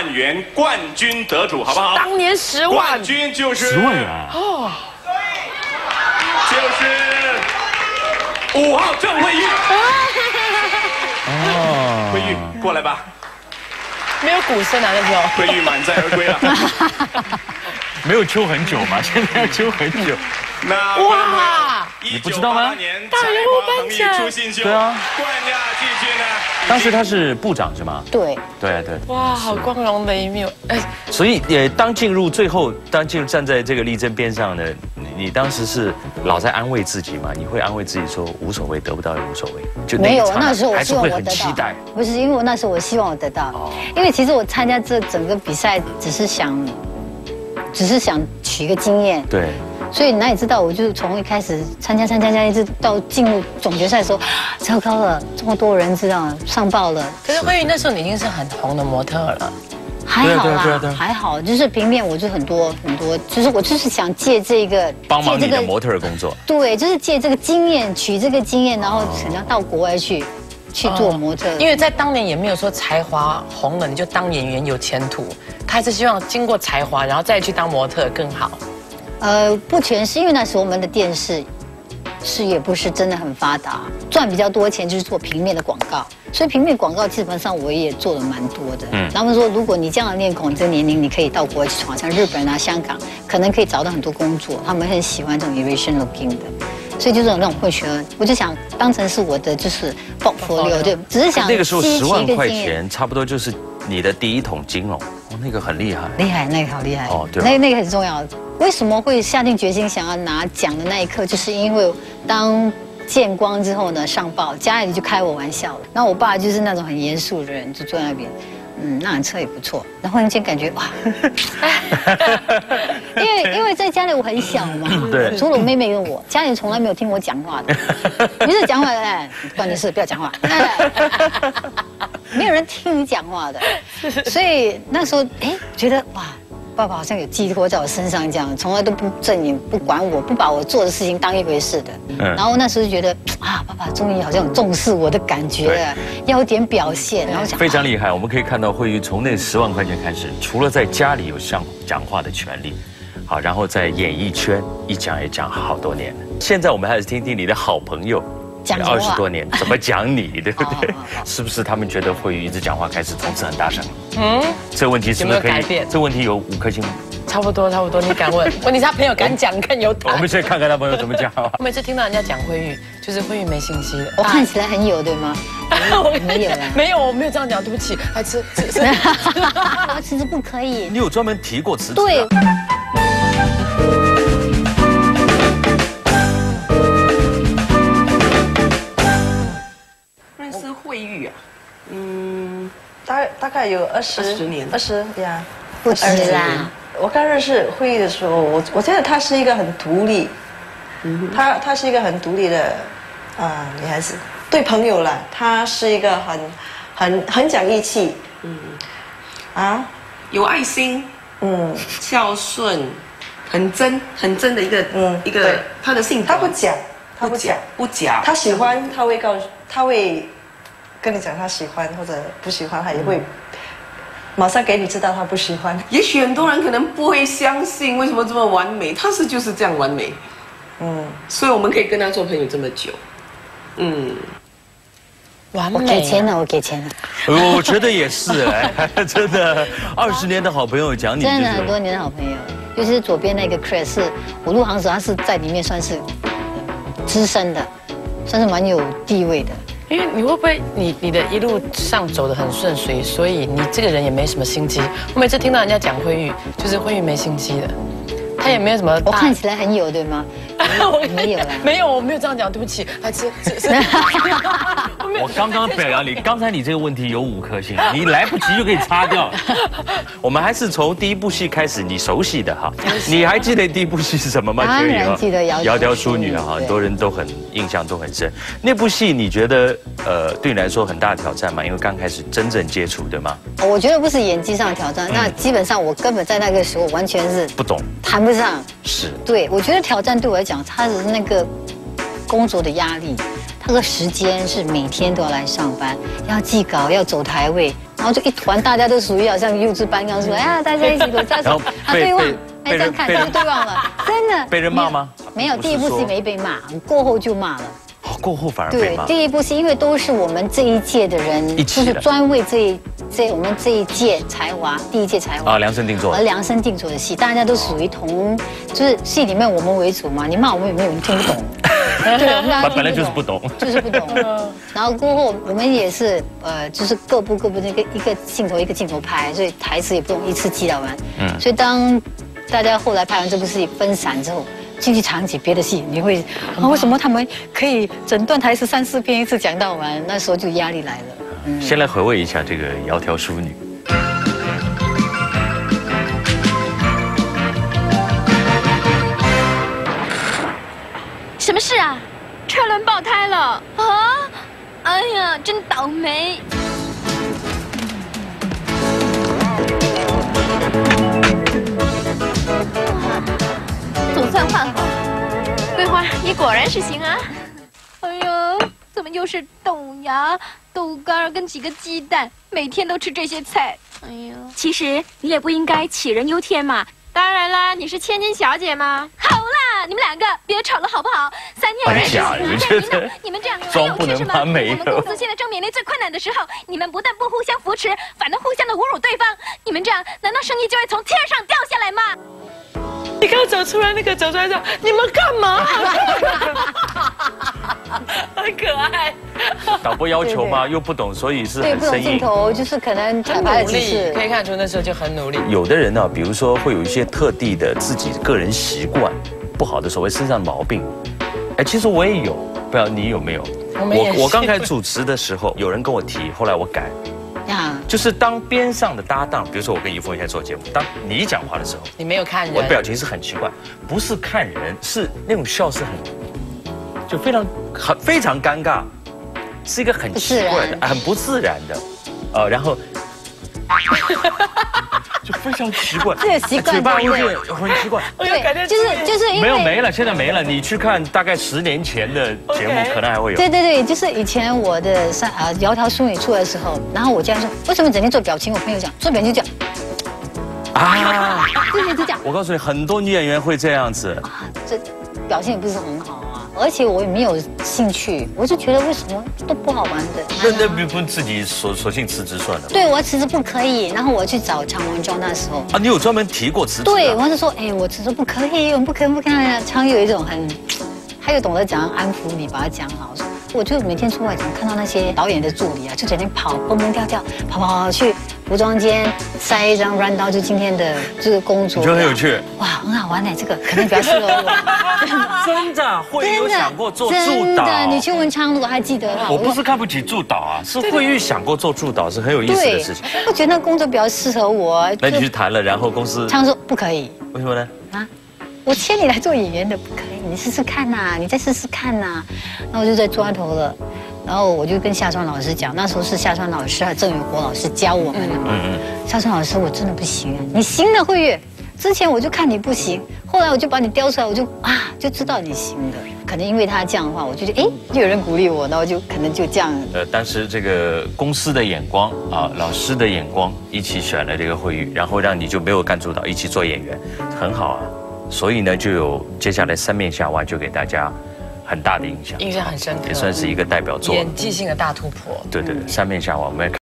万元冠军得主，好不好？当年十万冠军就是十万元啊！哦，就是五号郑慧玉。哦，慧玉，过来吧，没有鼓声啊那时候。慧玉满载而归了。没有揪很久嘛，现在要揪很久。那哇，你不知道吗大人物颁奖，对啊冠亚季军呢？当时他是部长是吗？对，对对。哇，好光荣的一面。哎，所以也当进入最后，当进入站在这个力争边上的你，你当时是老在安慰自己嘛？你会安慰自己说无所谓，得不到也无所谓，就没有那那时候我还是会希望我得到很期待。，不是因为我那时候我希望我得到哦，因为其实我参加这整个比赛只是想，只是想取一个经验，对，所以哪里知道我就是从一开始参加参加参加，一直到进入总决赛的时候，糟糕了，这么多人知道上报了，可是慧玉那时候你已经是很红的模特了。还好啦还好，就是平面我就很多很多，就是我就是想借这个帮忙这个你的模特儿工作。对，就是借这个经验，取这个经验，然后可能到国外去去做模特，因为在当年也没有说才华红了你就当演员有前途，他还是希望经过才华，然后再去当模特更好。呃，不全是因为那时候我们的电视事业不是真的很发达，赚比较多钱就是做平面的广告，所以平面广告基本上我也做了蛮多的。嗯，他们说如果你这样的面孔，你这个年龄，你可以到国外去闯，像日本啊、香港，可能可以找到很多工作，他们很喜欢这种 Eurasian looking 的。所以就是有那种混血儿，我就想当成是我的就是 portfolio，对，只是想那个时候十万块。钱，差不多就是你的第一桶金了。哦，那个很厉害。厉害，那个好厉害哦那那个很重要。为什么会下定决心想要拿奖的那一刻，就是因为当见光之后呢，上报家里就开我玩笑了。然后我爸就是那种很严肃的人，就坐在那边，嗯，那辆车也不错。然后忽然间感觉哇，因为因为在家里我很小嘛，对除了我妹妹跟我，家里从来没有听我讲话的。你是讲话的，哎，关键是不要讲话，哎没有人听你讲话的。所以那时候哎，觉得哇。爸爸好像有寄托在我身上，这样从来都不正经不管我，不把我做的事情当一回事的。嗯然后那时候就觉得啊，爸爸终于好像有重视我的感觉了，要有点表现。然后非常厉害，我们可以看到慧玉从那十万块钱开始，除了在家里有上讲话的权利，好，然后在演艺圈一讲也讲好多年了。现在我们还是听听你的好朋友，二十多年怎么讲你，对不对？是不是他们觉得慧玉一直讲话开始从此很大声？嗯，这个问题是不是可以有有改变？这个问题有五颗星吗。差不多差不多，你敢问？问题是他朋友敢讲更有我们。现在看看他朋友怎么讲。我每次听到人家讲慧玉，就是慧玉没信息的。我看起来很有对吗？我没有啦没有，我没有这样讲，对不起。还吃吃吃。我其实不可以你。有专门提过辞职啊？对，概有二十20年。二十呀。不止啦。我刚认识慧玉的时候，我我觉得她是一个很独立，她她是一个很独立的啊、女孩子。对朋友啦，她是一个很很很讲义气，嗯，啊，有爱心、嗯，孝顺，很真、很真的一个，嗯嗯，一个她的性格。她不假，她不假，不假。她喜欢，她会告诉，她会跟你讲他喜欢或者不喜欢，他也会马上给你知道他不喜欢。也许很多人可能不会相信为什么这么完美，他是就是这样完美，嗯，所以我们可以跟他做朋友这么久。嗯，完美。我给钱了，我给钱了，呃我觉得也是哎，真的，二十年的好朋友讲你就是真的很多年的好朋友。尤其是左边那个 Chris，是我入行时，他是在里面算是资深的，算是蛮有地位的。因为你会不会你你的一路上走得很顺遂，所以你这个人也没什么心机。我每次听到人家讲慧玉，就是慧玉没心机的，也没有什么。我看起来很有对吗？我没有啦没有，我没有这样讲，对不起，还吃吃吃。我刚刚表扬你，刚才你这个问题有五颗星，你来不及就可以擦掉。我们还是从第一部戏开始，你熟悉的哈，你还记得第一部戏是什么吗？当然记得窈窕淑女淑女哈，很多人都很印象都很深。那部戏你觉得呃对你来说很大挑战吗？因为刚开始真正接触对吗？我觉得不是演技上的挑战，那基本上我根本在那个时候完全是不懂谈不上。是。对，我觉得挑战对我来讲，它的那个工作的压力，它的时间是每天都要来上班，要记稿，要走台位，然后就一团大家都属于好像幼稚班一样说，哎呀，大家一起走，大家然后啊对望，哎这样看被人就对望了，真的被人骂吗？没有，第一部戏没被骂，过后就骂了。哦过后反而被对，。第一部戏因为都是我们这一届的人，一起的就是专为这一这我们这一届才华，第一届才华啊，量身定做而。量身定做的戏，大家都属于同，就是戏里面我们为主嘛，你骂我们有没有人听不懂。对，我们大家本本来就是不懂就是不懂。然后过后我们也是呃，就是各部各部那个一个镜头一个镜头拍，所以台词也不用一次记到完。嗯。所以当大家后来拍完这部戏分散之后。进去场景别的戏，你会啊？为什么他们可以整段台词三四遍一次讲到完？那时候就压力来了。嗯先来回味一下这个窈窕淑女。什么事啊？车轮爆胎了啊！哎呀，真倒霉！算换好。桂花，你果然是行啊！哎呦，怎么又是豆芽、豆干跟几个鸡蛋？每天都吃这些菜。哎呦，其实你也不应该杞人忧天嘛。当然啦，你是千金小姐吗？好啦，你们两个别吵了好不好？三天哎呀五你天这领导，你们这样还装不能有趣是吗？我们公司现在正面临最困难的时候，你们不但不互相扶持，反而互相的侮辱对方。你们这样，难道生意就会从天上掉下来吗？你刚走出来那个走出来说你们干嘛？很可爱，导播要求吗？对又不懂，所以是对，不懂很生硬。镜头，就是可能彩很努力，可。以看出那时候就很努力。有的人呢，比如说会有一些特地的自己个人习惯不好的所谓身上的毛病。哎，其实我也有，不知道你有没有？我我刚开始主持的时候，有人跟我提，后来我改，呀，就是当边上的搭档，比如说我跟于峰现在做节目，当你讲话的时候，你没有看人，我的表情是很奇怪，不是看人，是那种笑是很，就非常很非常尴尬，是一个很奇怪的、很不自然的，呃，然后 就非常奇怪，这个习惯嘴巴有对不对点很奇怪。对，就是就是因为没有没了，现在没了。你去看大概十年前的节目可能还会有。对对对，就是以前我的上啊窈窕淑女出来的时候，然后我家人说为什么整天做表情？我朋友讲做表情就这样，啊，对对就这样我告诉你，很多女演员会这样子。啊，这表现也不是很好啊，而且我也没有兴趣，我就觉得为什么都不好玩的。那那不不自己索索性辞职算了。对，我辞职不可以，然后我去找常文忠那时候，啊，你有专门提过辞职、啊？对，我就说，哎，我辞职不可以，我们不可以，不可以。常有一种很，他又懂得怎样安抚你，把它讲好。我就每天出外场看到那些导演的助理啊，就整天跑蹦蹦跳跳，跑跑跑去服装间塞一张 run 刀，就今天的这个工作，你觉得很有趣？哇，很好玩呢，这个可能比较适合我。真的会有想过做助真导？的，你去文昌如果还记得的话，我不是看不起助导啊，是慧玉想过做助导是很有意思的事情。，我觉得那工作比较适合我。那你去谈了，然后公司常说不可以为什么呢？啊，我签你来做演员的不可以，你试试看呐、你再试试看呐、那我就在抓头了，然后我就跟夏川老师讲，那时候是夏川老师还有郑有国老师教我们的嘛。嗯嗯，夏川老师，我真的不行啊，你行的慧月。之前我就看你不行，后来我就把你雕出来，我就啊就知道你行的。可能因为他这样的话，我就觉得哎，就有人鼓励我，然后就可能就这样。呃，当时这个公司的眼光啊，老师的眼光一起选了这个慧玉，然后让你就没有干主导，一起做演员，很好啊。所以呢，就有接下来三面下挖，就给大家很大的影响，印象很深刻也算是一个代表作。演技性的大突破。对对对，三面下弯，我们。